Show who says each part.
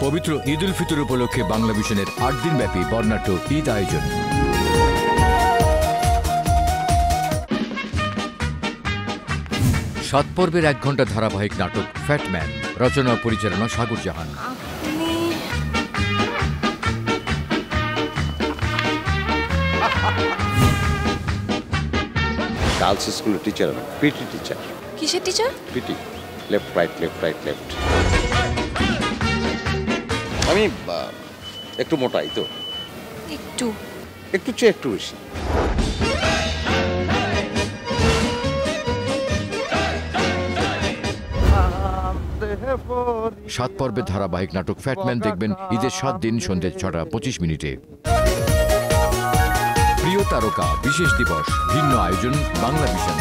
Speaker 1: পবিত্র ঈদ উল ফিতর উপলক্ষে বাংলা ভিশনের আট দিনব্যাপী বর্ণাঢ্য ঈদ আয়োজন। সাত পর্বের এক ঘণ্টা ধারাবাহিক নাটক ফ্যাটম্যান রচনা ও পরিচালনা সাগর জাহান।
Speaker 2: গার্লস স্কুলের টিচার আমি পিটি টিচার
Speaker 3: কিসের teacher
Speaker 2: PT left right left right left আমি একটু মোটাই তো।
Speaker 3: একটু।
Speaker 2: একটু চেয়ে একটু বেশি।
Speaker 1: সাত পর্বের ধারাবাহিক নাটক ফ্যাটম্যান দেখবেন। ঈদের সাত দিন সন্ধ্যে ছটা পঁচিশ মিনিটে। তারকা বিশেষ দিবস ভিন্ন আয়োজন বাংলা ভিশন